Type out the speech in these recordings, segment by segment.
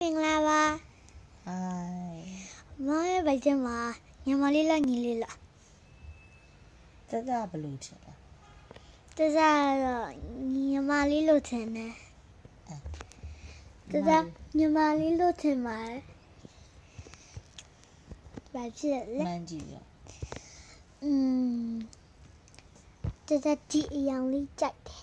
မင်္ဂလာပါ Hi မမရဲ့ဗိုက်ချက်မှာညီမလေးလားညီလေးလားတတဘယ်လို့ချင်လဲတစားတော့ညီမလေးလို့ထင်တယ်တစားညီမလေးလို့ထင်ပါတယ်ဘာဖြစ်လဲမှန်းကြည့်ရอืมတစားဒီအယောင်လေးကြိုက်တယ်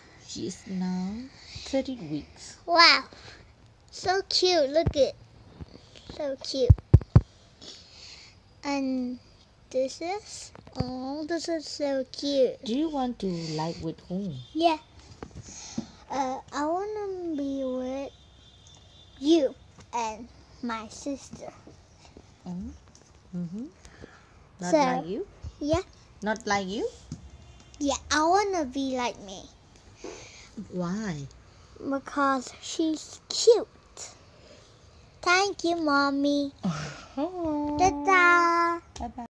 She is now 30 weeks Wow! So cute, look it. So cute. And this is, oh, this is so cute. Do you want to like with whom Yeah. Uh, I want to be with you and my sister. mm? Mm-hmm. Not So- like you Yeah. Not like you Yeah, I want to be like me. Why Because she's cute. Thank you, mommy. oh. Ta-da! Bye bye